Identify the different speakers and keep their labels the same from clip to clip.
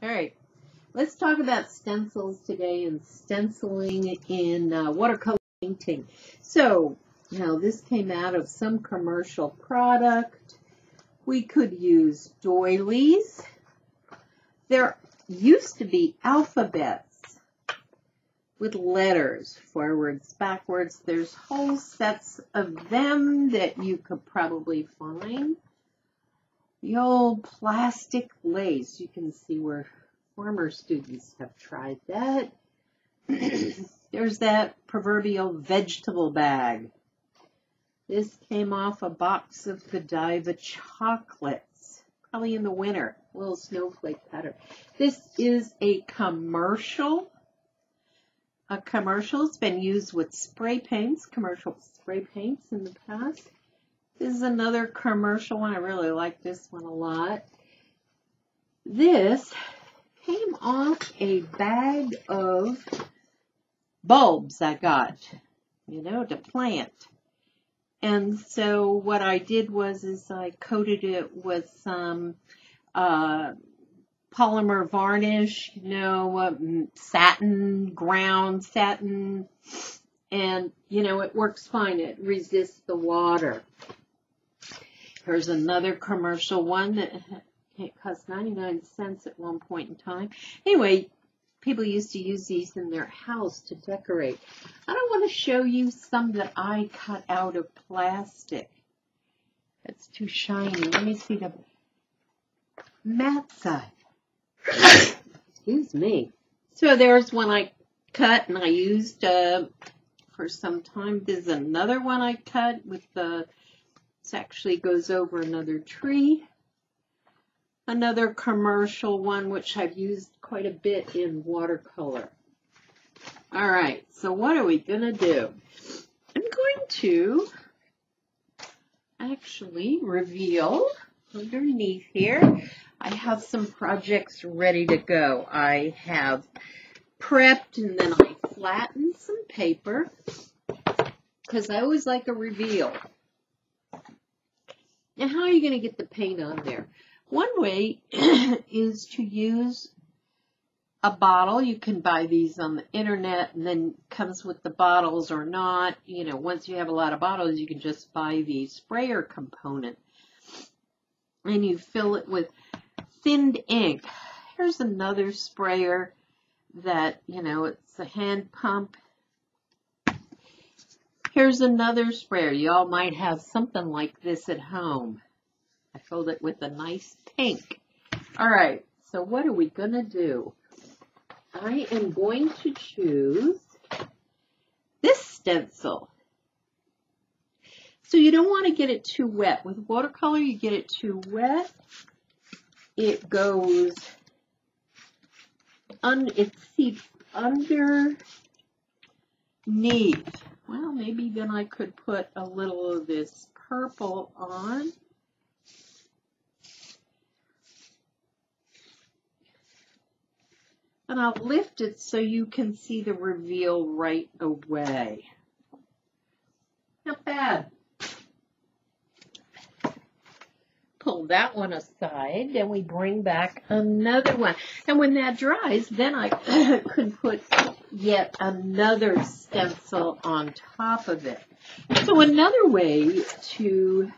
Speaker 1: All right, let's talk about stencils today and stenciling in uh, watercolor painting. So, now this came out of some commercial product. We could use doilies. There used to be alphabets with letters forwards, backwards. There's whole sets of them that you could probably find. The old plastic lace. You can see where former students have tried that. There's that proverbial vegetable bag. This came off a box of Godiva chocolates, probably in the winter, little snowflake pattern. This is a commercial. A commercial. It's been used with spray paints, commercial spray paints in the past. This is another commercial one. I really like this one a lot. This came off a bag of bulbs I got, you know, to plant. And so what I did was is I coated it with some uh, polymer varnish, you know, um, satin, ground satin, and you know, it works fine. It resists the water. Here's another commercial one that it cost 99 cents at one point in time. Anyway, people used to use these in their house to decorate. I don't want to show you some that I cut out of plastic. That's too shiny. Let me see the matte side. Excuse me. So there's one I cut and I used uh, for some time. There's another one I cut with the actually goes over another tree. Another commercial one, which I've used quite a bit in watercolor. All right, so what are we going to do? I'm going to actually reveal underneath here. I have some projects ready to go. I have prepped and then I flattened some paper because I always like a reveal. Now, how are you going to get the paint on there? One way is to use a bottle. You can buy these on the internet and then comes with the bottles or not. You know, once you have a lot of bottles, you can just buy the sprayer component. And you fill it with thinned ink. Here's another sprayer that, you know, it's a hand pump Here's another sprayer. Y'all might have something like this at home. I filled it with a nice pink. All right, so what are we going to do? I am going to choose this stencil. So you don't want to get it too wet. With watercolor, you get it too wet. It goes, un, it seeps underneath. Well, maybe then I could put a little of this purple on. And I'll lift it so you can see the reveal right away. Not bad. pull that one aside and we bring back another one. And when that dries, then I could put yet another stencil on top of it. So mm-hmm. another way to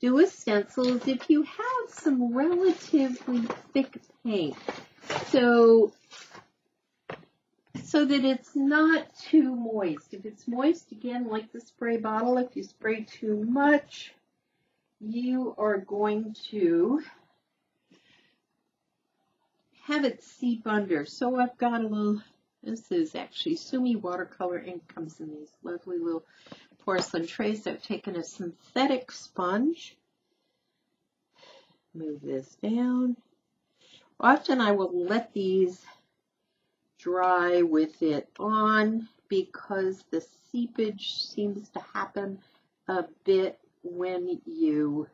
Speaker 1: do a stencil is if you have some relatively thick paint. So so that it's not too moist. If it's moist, again, like the spray bottle, if you spray too much, you are going to have it seep under. So I've got a little, this is actually Sumi watercolor ink, comes in these lovely little porcelain trays. I've taken a synthetic sponge, move this down. Often I will let these dry with it on because the seepage seems to happen a bit when you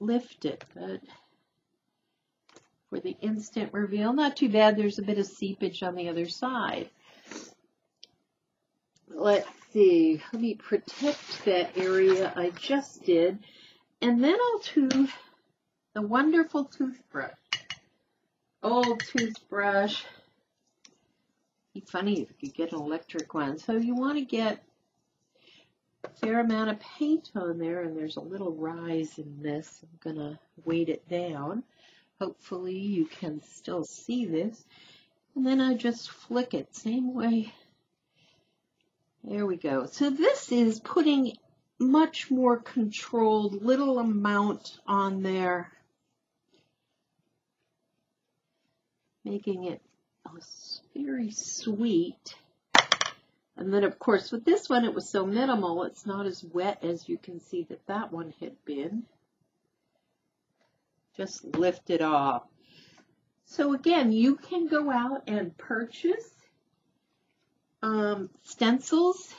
Speaker 1: lift it. But for the instant reveal, not too bad. There's a bit of seepage on the other side. Let's see. Let me protect that area I just did. And then I'll do the wonderful toothbrush. Old toothbrush. Be funny if you could get an electric one. So you want to get a fair amount of paint on there and there's a little rise in this. I'm going to weight it down. Hopefully you can still see this. And then I just flick it same way. There we go. So this is putting much more controlled little amount on there. Making it very sweet. And then of course with this one it was so minimal it's not as wet as you can see that that one had been. Just lift it off. So again you can go out and purchase um, stencils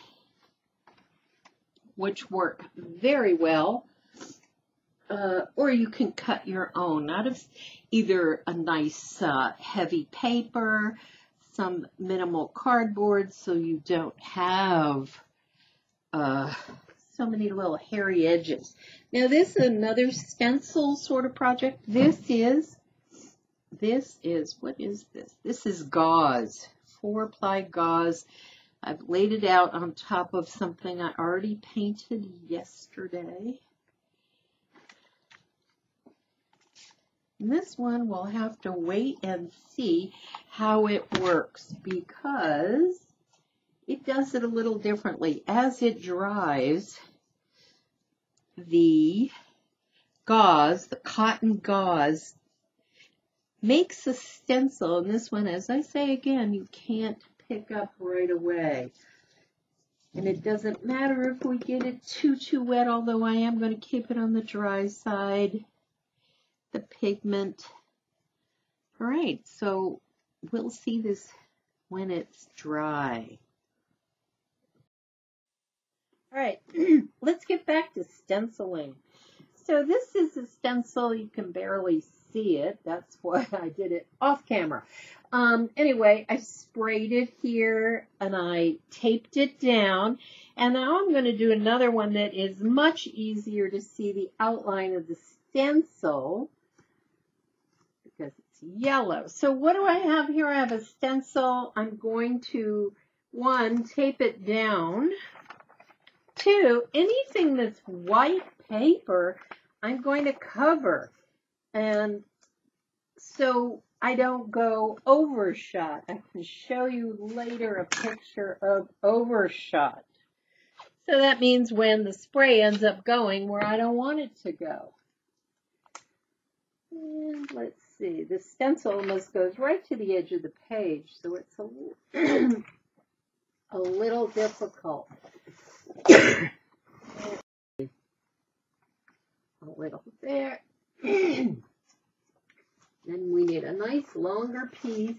Speaker 1: which work very well uh, or you can cut your own out of either a nice uh, heavy paper, some minimal cardboard so you don't have uh, so many little hairy edges. Now this is another stencil sort of project. This is, this is, what is this? This is gauze, four ply gauze. I've laid it out on top of something I already painted yesterday. And this one we'll have to wait and see how it works because it does it a little differently. As it dries, the gauze, the cotton gauze, makes a stencil. And this one, as I say again, you can't pick up right away. And it doesn't matter if we get it too, too wet, although I am going to keep it on the dry side the pigment. All right, so we'll see this when it's dry. Right, let's get back to stenciling. So this is a stencil, you can barely see it. That's why I did it off camera. Um, anyway, I sprayed it here and I taped it down. And now I'm going to do another one that is much easier to see the outline of the stencil because it's yellow. So what do I have here? I have a stencil. I'm going to, one, tape it down. Two, anything that's white paper, I'm going to cover. And so I don't go overshot. I can show you later a picture of overshot. So that means when the spray ends up going where I don't want it to go. And let's see, the stencil almost goes right to the edge of the page, so it's a, a little difficult. A little there. then we need a nice longer piece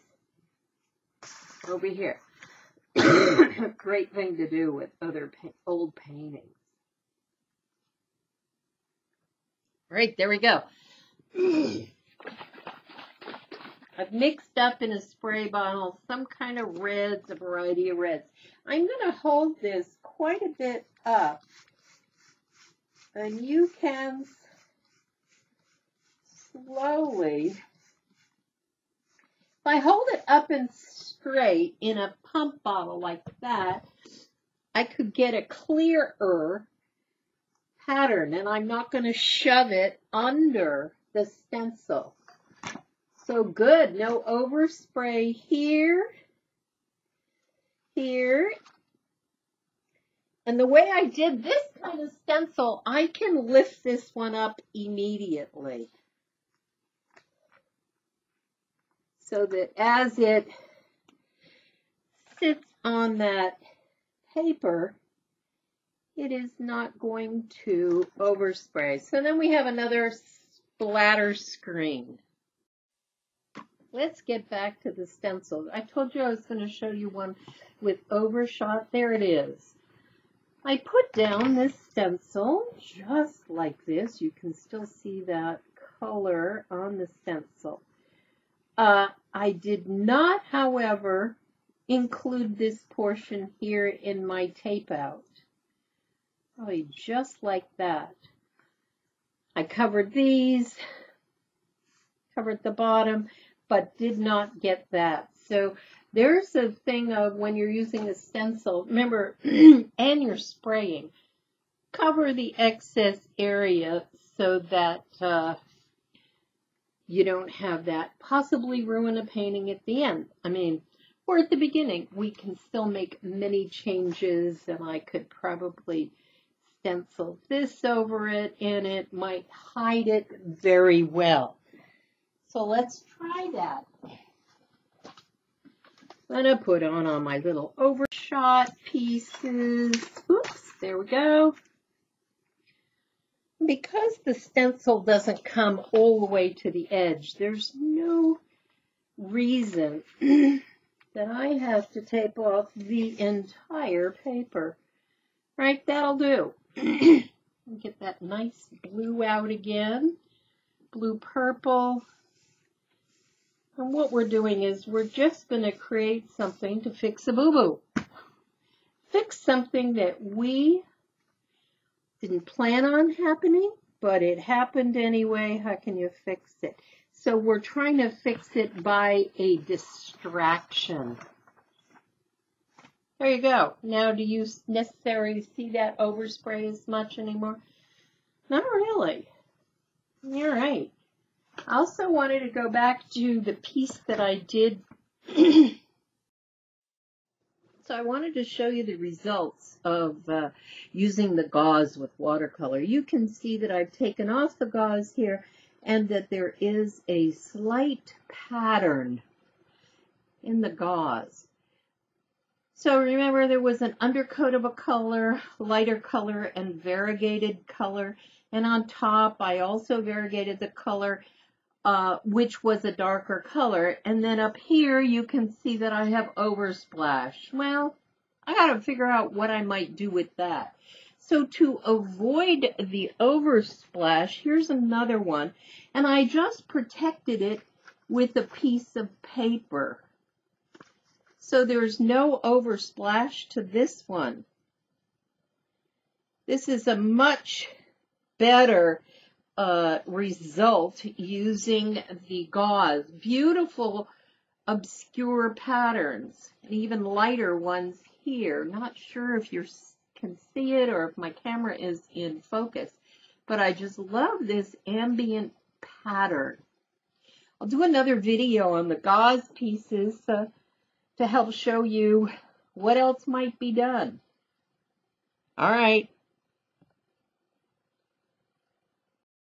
Speaker 1: over here. Great thing to do with other pa old paintings. Right, there we go. I've mixed up in a spray bottle some kind of reds, a variety of reds. I'm going to hold this quite a bit up. And you can slowly, if I hold it up and straight in a pump bottle like that, I could get a clearer pattern and I'm not going to shove it under the stencil. So good. No overspray here, here. And the way I did this kind of stencil, I can lift this one up immediately. So that as it sits on that paper, it is not going to overspray. So then we have another splatter screen. Let's get back to the stencil. I told you I was going to show you one with overshot. There it is. I put down this stencil just like this. You can still see that color on the stencil. Uh, I did not, however, include this portion here in my tape out. Probably just like that. I covered these covered the bottom, but did not get that. So there's a thing of when you're using a stencil, remember, and you're spraying, cover the excess area so that uh, you don't have that possibly ruin a painting at the end. I mean, or at the beginning, we can still make many changes and I could probably stencil this over it and it might hide it very well. So let's try that. I'm going to put on on my little overshot pieces. Oops, there we go. Because the stencil doesn't come all the way to the edge, there's no reason that I have to tape off the entire paper. Right, that'll do. Get that nice blue out again. Blue purple. And what we're doing is we're just going to create something to fix a boo-boo. Fix something that we didn't plan on happening, but it happened anyway. How can you fix it? So we're trying to fix it by a distraction. There you go. Now, do you necessarily see that overspray as much anymore? Not really. You're right. I also wanted to go back to the piece that I did. so I wanted to show you the results of uh, using the gauze with watercolor. You can see that I've taken off the gauze here and that there is a slight pattern in the gauze. So remember there was an undercoat of a color, lighter color, and variegated color. And on top, I also variegated the color, uh, which was a darker color. And then up here, you can see that I have oversplash. Well, I got to figure out what I might do with that. So to avoid the oversplash, here's another one. And I just protected it with a piece of paper. So there's no oversplash to this one. This is a much better uh, result using the gauze. Beautiful obscure patterns and even lighter ones here. Not sure if you can see it or if my camera is in focus, but I just love this ambient pattern. I'll do another video on the gauze pieces. Uh, to help show you what else might be done. All right.